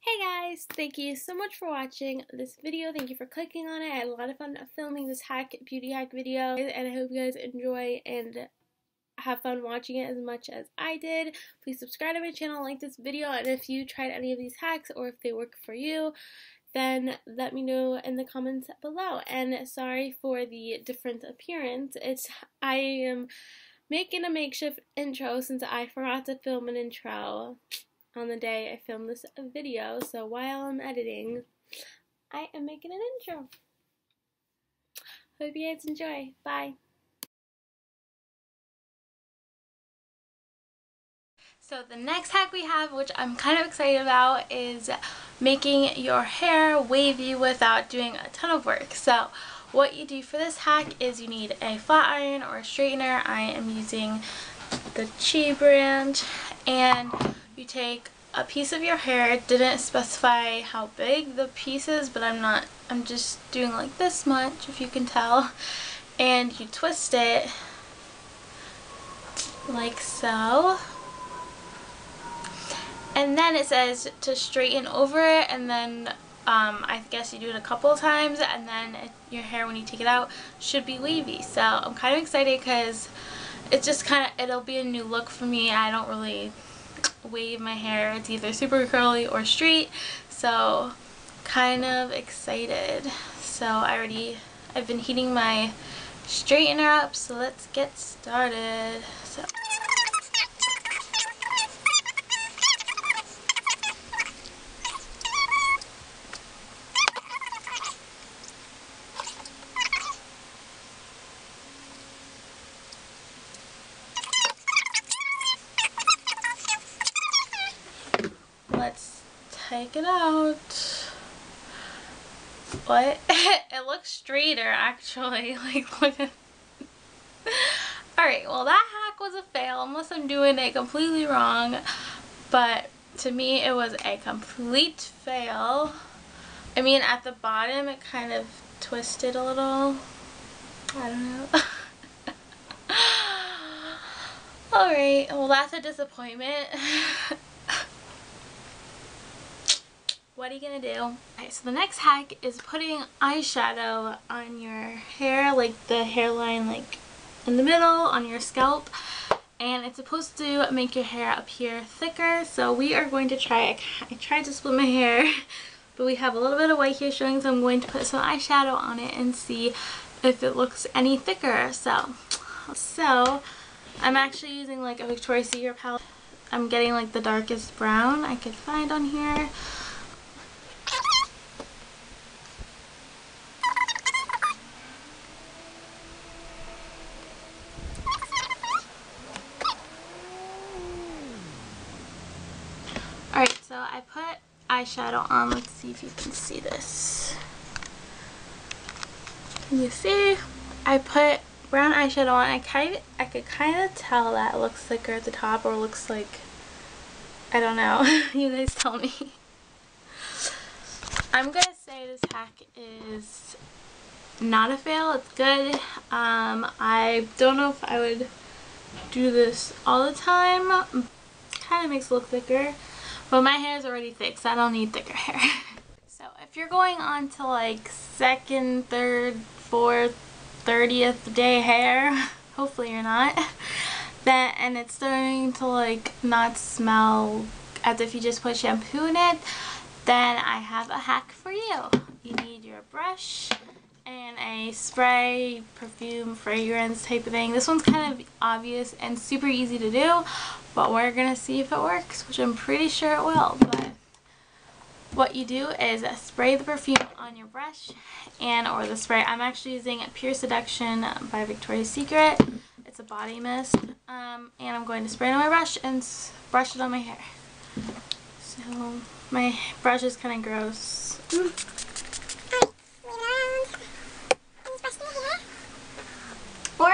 Hey guys, thank you so much for watching this video. Thank you for clicking on it. I had a lot of fun filming this hack beauty hack video and I hope you guys enjoy and have fun watching it as much as I did. Please subscribe to my channel, like this video, and if you tried any of these hacks or if they work for you, then let me know in the comments below. And sorry for the different appearance. It's I am making a makeshift intro since I forgot to film an intro on the day I filmed this video. So while I'm editing, I am making an intro. Hope you guys enjoy. Bye. So the next hack we have, which I'm kind of excited about, is making your hair wavy without doing a ton of work. So what you do for this hack is you need a flat iron or a straightener. I am using the Chi brand and you take a piece of your hair. It didn't specify how big the piece is, but I'm not, I'm just doing like this much, if you can tell. And you twist it like so. And then it says to straighten over it and then um, I guess you do it a couple times and then it, your hair when you take it out should be wavy. So I'm kind of excited because it's just kind of, it'll be a new look for me. I don't really wave my hair. It's either super curly or straight. So kind of excited. So I already, I've been heating my straightener up. So let's get started. So. let's take it out. What? it looks straighter actually. Like look at Alright, well that hack was a fail unless I'm doing it completely wrong. But to me it was a complete fail. I mean at the bottom it kind of twisted a little. I don't know. Alright, well that's a disappointment. What are you gonna do? Okay, so the next hack is putting eyeshadow on your hair, like the hairline like in the middle, on your scalp. And it's supposed to make your hair appear thicker. So we are going to try, I tried to split my hair, but we have a little bit of white here showing, so I'm going to put some eyeshadow on it and see if it looks any thicker. So, so I'm actually using like a Victoria's Secret palette. I'm getting like the darkest brown I could find on here. Alright, so I put eyeshadow on. Let's see if you can see this. Can you see? I put brown eyeshadow on. I kind of, I could kind of tell that it looks thicker at the top or looks like I don't know. you guys tell me. I'm gonna say this hack is not a fail. It's good. Um, I don't know if I would do this all the time. Kind of makes it look thicker. But my hair is already thick, so I don't need thicker hair. so if you're going on to like second, third, fourth, 30th day hair, hopefully you're not, then and it's starting to like not smell as if you just put shampoo in it, then I have a hack for you. You need your brush and a spray, perfume, fragrance type of thing. This one's kind of obvious and super easy to do, but we're to see if it works, which I'm pretty sure it will. But what you do is spray the perfume on your brush and or the spray. I'm actually using Pure Seduction by Victoria's Secret. It's a body mist. Um, and I'm going to spray it on my brush and brush it on my hair. So my brush is kind of gross. Or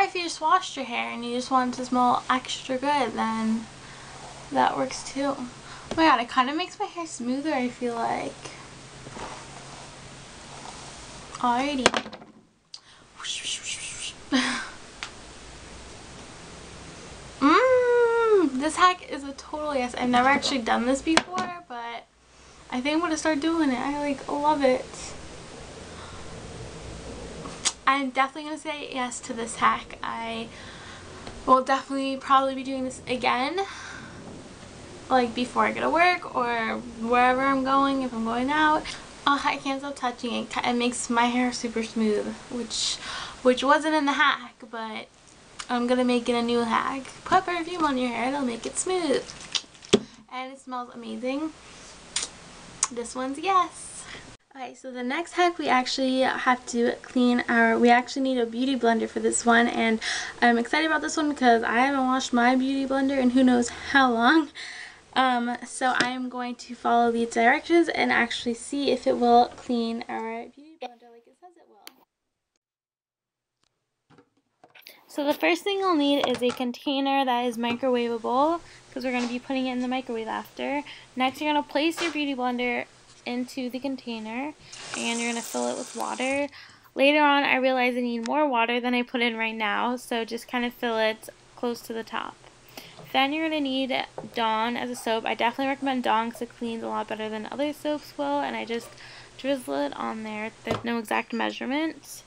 if you just washed your hair and you just want it to smell extra good, then that works too. Oh my god, it kind of makes my hair smoother, I feel like. Alrighty. Mmm, this hack is a total yes. I've never actually done this before, but I think I'm going to start doing it. I like love it. I'm definitely going to say yes to this hack. I will definitely probably be doing this again like before I go to work or wherever I'm going if I'm going out. Oh, I can't stop touching it. It makes my hair super smooth, which which wasn't in the hack, but I'm gonna make it a new hack. Put perfume on your hair, it'll make it smooth. And it smells amazing. This one's yes. Okay, so the next hack we actually have to clean our, we actually need a beauty blender for this one and I'm excited about this one because I haven't washed my beauty blender in who knows how long. Um, so I am going to follow the directions and actually see if it will clean our beauty blender like it says it will. So the first thing you'll need is a container that is microwavable because we're going to be putting it in the microwave after. Next you're going to place your beauty blender into the container and you're going to fill it with water. Later on I realized I need more water than I put in right now so just kind of fill it close to the top. Then you're going to need Dawn as a soap. I definitely recommend Dawn because it cleans a lot better than other soaps will and I just drizzle it on there. There's no exact measurement.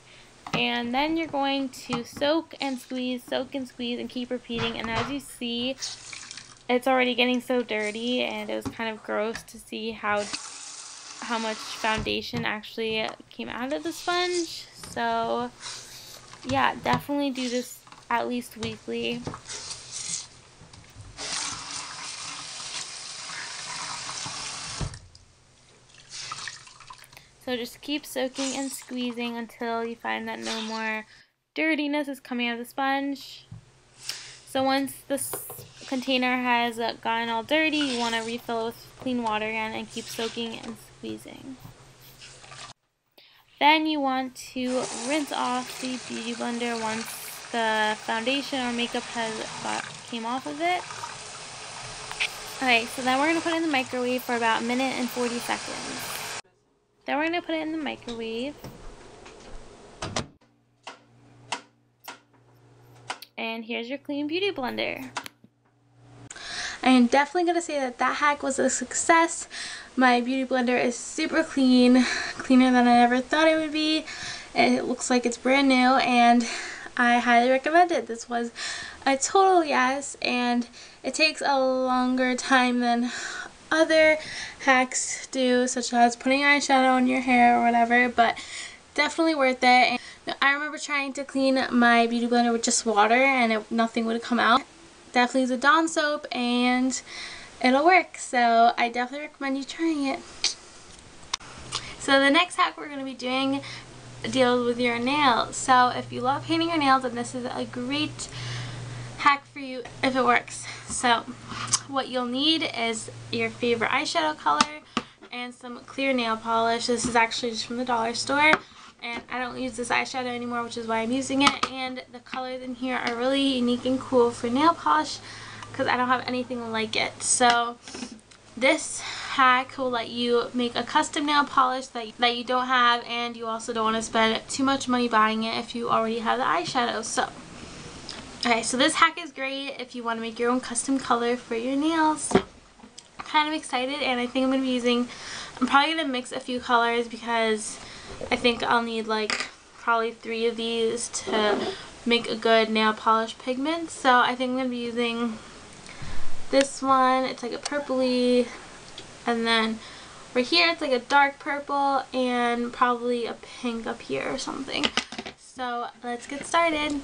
And then you're going to soak and squeeze, soak and squeeze and keep repeating and as you see it's already getting so dirty and it was kind of gross to see how how much foundation actually came out of the sponge. So yeah, definitely do this at least weekly. So just keep soaking and squeezing until you find that no more dirtiness is coming out of the sponge. So once this container has uh, gotten all dirty, you want to refill it with clean water again and keep soaking and squeezing. Then you want to rinse off the beauty blender once the foundation or makeup has got, came off of it. Okay, so then we're going to put it in the microwave for about a minute and 40 seconds. Then we're going to put it in the microwave. And here's your clean beauty blender. I am definitely going to say that that hack was a success. My beauty blender is super clean, cleaner than I ever thought it would be. It looks like it's brand new and I highly recommend it. This was a total yes and it takes a longer time than other hacks do such as putting eyeshadow on your hair or whatever but definitely worth it. I remember trying to clean my beauty blender with just water and it, nothing would come out definitely a Dawn soap and it'll work. So I definitely recommend you trying it. So the next hack we're going to be doing deals with your nails. So if you love painting your nails, then this is a great hack for you if it works. So what you'll need is your favorite eyeshadow color and some clear nail polish. This is actually just from the dollar store and I don't use this eyeshadow anymore which is why I'm using it and the colors in here are really unique and cool for nail polish because I don't have anything like it. So this hack will let you make a custom nail polish that, that you don't have and you also don't want to spend too much money buying it if you already have the eyeshadow so. Okay so this hack is great if you want to make your own custom color for your nails. I'm kind of excited and I think I'm going to be using I'm probably going to mix a few colors because I think I'll need like probably three of these to make a good nail polish pigment. So I think I'm going to be using this one. It's like a purpley and then right here it's like a dark purple and probably a pink up here or something. So let's get started.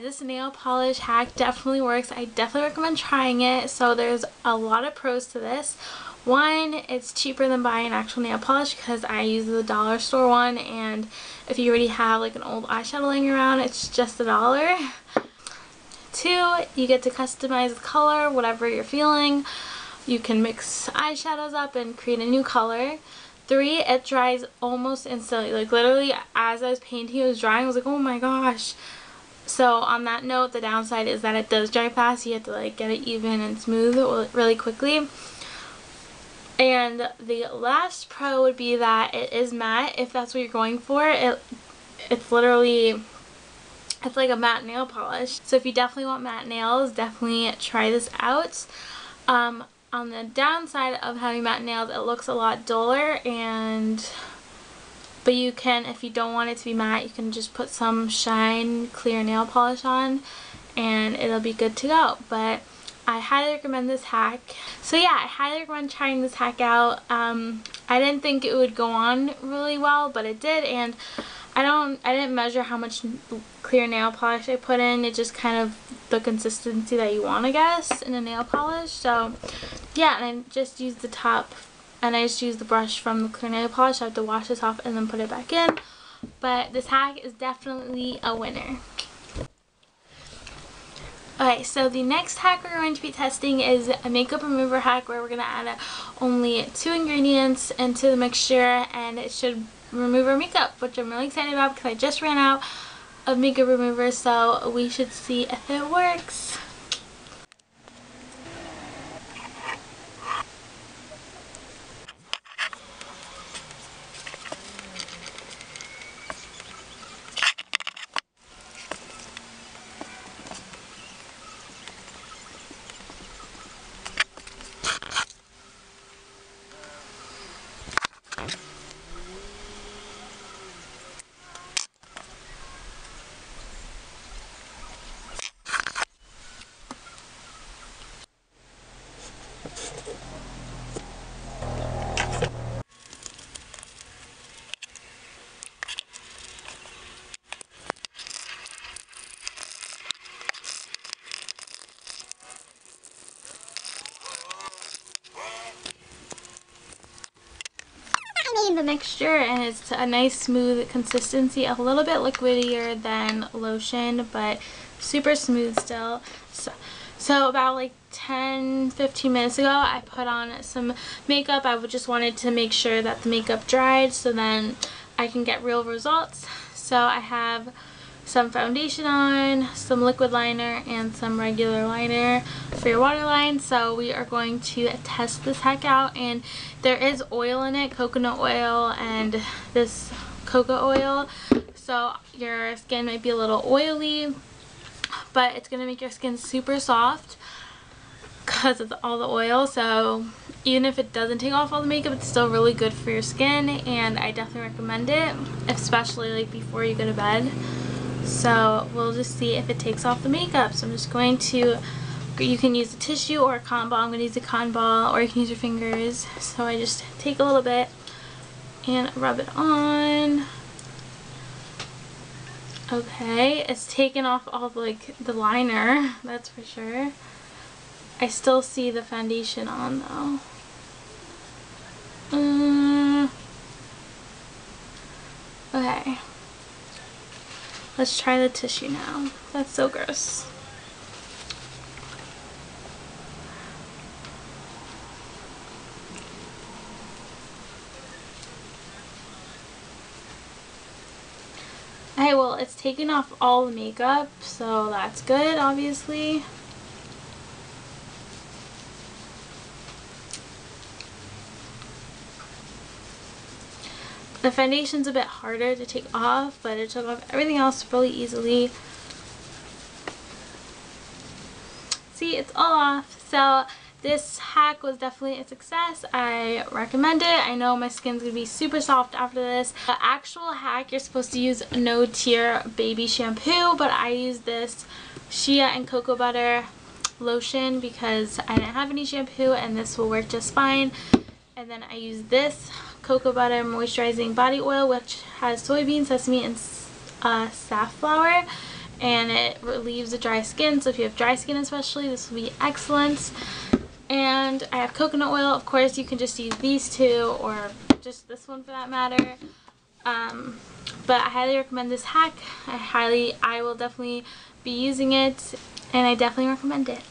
This nail polish hack definitely works. I definitely recommend trying it. So there's a lot of pros to this. One, it's cheaper than buying actual nail polish because I use the dollar store one and if you already have like an old eyeshadow laying around, it's just a dollar. Two, you get to customize the color, whatever you're feeling. you can mix eyeshadows up and create a new color. Three, it dries almost instantly. Like literally as I was painting it was drying. I was like, oh my gosh. So on that note, the downside is that it does dry fast. You have to like get it even and smooth really quickly. And the last pro would be that it is matte if that's what you're going for. It It's literally, it's like a matte nail polish. So if you definitely want matte nails, definitely try this out. Um, on the downside of having matte nails, it looks a lot duller and but you can, if you don't want it to be matte, you can just put some shine clear nail polish on and it'll be good to go. But I highly recommend this hack. So yeah, I highly recommend trying this hack out. Um, I didn't think it would go on really well, but it did. And I don't, I didn't measure how much clear nail polish I put in. It just kind of the consistency that you want, I guess, in a nail polish. So yeah, and I just used the top, and I just use the brush from the clear nail polish. I have to wash this off and then put it back in. But this hack is definitely a winner. Okay, so the next hack we're going to be testing is a makeup remover hack where we're going to add only two ingredients into the mixture and it should remove our makeup, which I'm really excited about because I just ran out of makeup remover, so we should see if it works. The mixture and it's a nice smooth consistency, a little bit liquidier than lotion, but super smooth still. So, so about like 10-15 minutes ago, I put on some makeup. I just wanted to make sure that the makeup dried so then I can get real results. So I have some foundation on, some liquid liner, and some regular liner for your waterline. So we are going to test this heck out. And there is oil in it, coconut oil and this cocoa oil. So your skin might be a little oily, but it's going to make your skin super soft because of all the oil. So even if it doesn't take off all the makeup, it's still really good for your skin. And I definitely recommend it, especially like before you go to bed. So we'll just see if it takes off the makeup. So I'm just going to, you can use a tissue or a cotton ball. I'm going to use a cotton ball or you can use your fingers. So I just take a little bit and rub it on. Okay, it's taken off all like the liner, that's for sure. I still see the foundation on though. Um, okay. Let's try the tissue now. That's so gross. Okay, well, it's taking off all the makeup, so that's good, obviously. The foundation's a bit harder to take off, but it took off everything else really easily. See, it's all off. So this hack was definitely a success. I recommend it. I know my skin's going to be super soft after this. The actual hack, you're supposed to use No Tear Baby Shampoo, but I use this Shea and Cocoa Butter lotion because I didn't have any shampoo and this will work just fine. And then I use this cocoa butter moisturizing body oil which has soybean, sesame, and uh, safflower and it relieves the dry skin. So if you have dry skin especially this will be excellent. And I have coconut oil. Of course you can just use these two or just this one for that matter. Um, but I highly recommend this hack. I highly I will definitely be using it and I definitely recommend it